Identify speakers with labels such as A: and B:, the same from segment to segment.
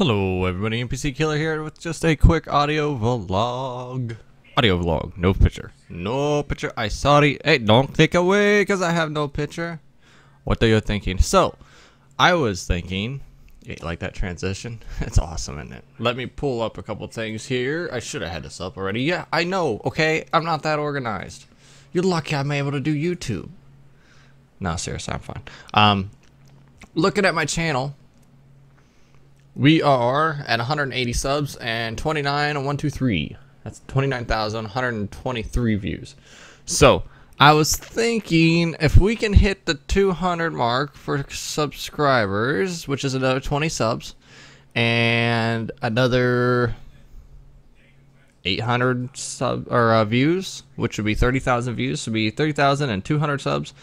A: Hello everybody, NPC Killer here with just a quick audio vlog. Audio vlog, no picture. No picture, I sorry. Hey, don't take away because I have no picture. What are you thinking? So, I was thinking, you like that transition? It's awesome, isn't it? Let me pull up a couple things here. I should have had this up already. Yeah, I know, okay? I'm not that organized. You're lucky I'm able to do YouTube. No, seriously, I'm fine. Um, looking at my channel, we are at 180 subs and 29 on 123. That's 29,123 views. So, I was thinking if we can hit the 200 mark for subscribers, which is another 20 subs, and another 800 sub or uh, views, which would be 30,000 views, would be 30,000 and 200 subs.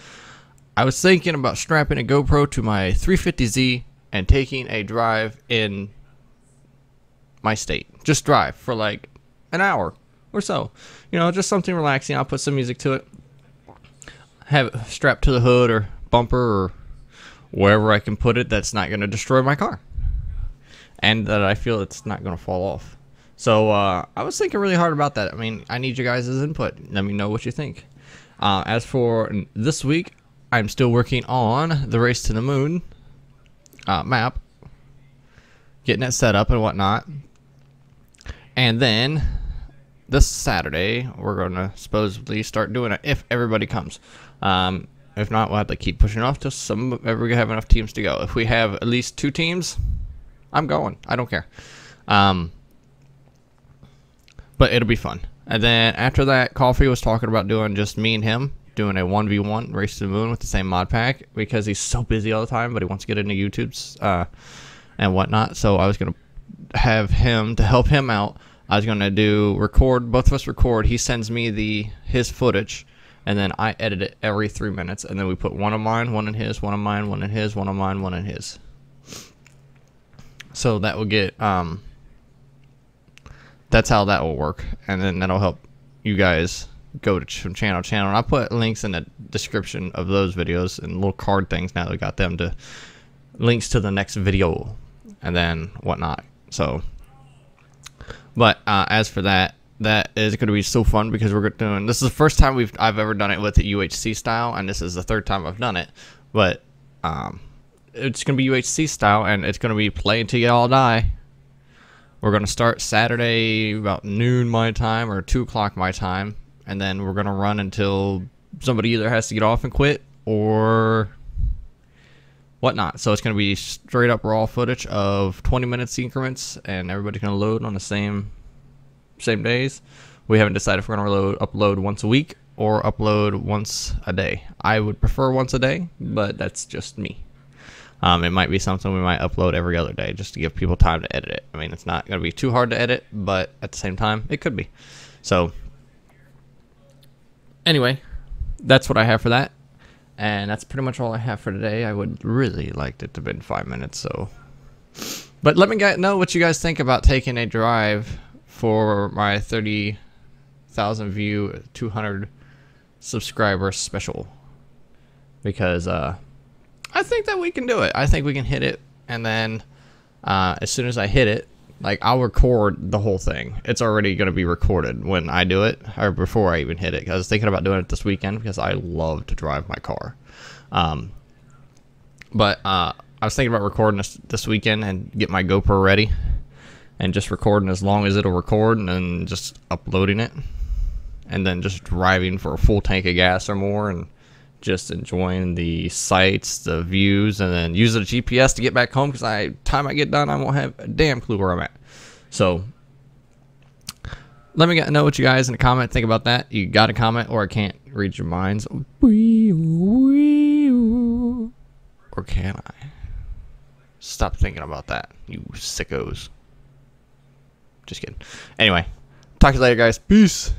A: I was thinking about strapping a GoPro to my 350Z and taking a drive in my state. Just drive for like an hour or so. You know, just something relaxing. I'll put some music to it. Have it strapped to the hood or bumper or wherever I can put it that's not going to destroy my car. And that I feel it's not going to fall off. So uh, I was thinking really hard about that. I mean, I need you guys' input. Let me know what you think. Uh, as for this week, I'm still working on the race to the moon uh, map, getting it set up and whatnot. And then this Saturday, we're going to supposedly start doing it if everybody comes. Um, if not, we'll have to keep pushing off till some if we have enough teams to go. If we have at least two teams, I'm going. I don't care. Um, but it'll be fun. And then after that, Coffee was talking about doing just me and him doing a 1v1 race to the moon with the same mod pack because he's so busy all the time, but he wants to get into YouTube's uh, and whatnot. So I was going to have him to help him out. I was going to do record, both of us record. He sends me the his footage, and then I edit it every three minutes. And then we put one of mine, one in his, one of mine, one in his, one of mine, one in his. So that will get, um, that's how that will work. And then that'll help you guys go to channel channel. And I put links in the description of those videos and little card things now that we got them to links to the next video and then whatnot. So, but uh, as for that, that is going to be so fun because we're doing this is the first time we've I've ever done it with the UHC style, and this is the third time I've done it. But um, it's going to be UHC style, and it's going to be play until you all die. We're going to start Saturday about noon my time or 2 o'clock my time and then we're gonna run until somebody either has to get off and quit or whatnot. So it's gonna be straight up raw footage of 20 minutes increments, and everybody's gonna load on the same same days. We haven't decided if we're gonna load, upload once a week or upload once a day. I would prefer once a day, but that's just me. Um, it might be something we might upload every other day just to give people time to edit it. I mean, it's not going to be too hard to edit, but at the same time, it could be. So anyway, that's what I have for that. And that's pretty much all I have for today. I would really like it to have been five minutes, so. But let me know what you guys think about taking a drive for my 30,000 view, 200 subscriber special. Because uh, I think that we can do it. I think we can hit it. And then uh, as soon as I hit it, like I'll record the whole thing. It's already going to be recorded when I do it or before I even hit it. I was thinking about doing it this weekend because I love to drive my car. Um, but uh, I was thinking about recording this this weekend and get my GoPro ready and just recording as long as it'll record and then just uploading it and then just driving for a full tank of gas or more and just enjoying the sights, the views, and then using the GPS to get back home because I time I get done, I won't have a damn clue where I'm at. So let me know what you guys in the comment think about that. You got a comment, or I can't read your minds, or can I? Stop thinking about that, you sickos. Just kidding. Anyway, talk to you later, guys. Peace.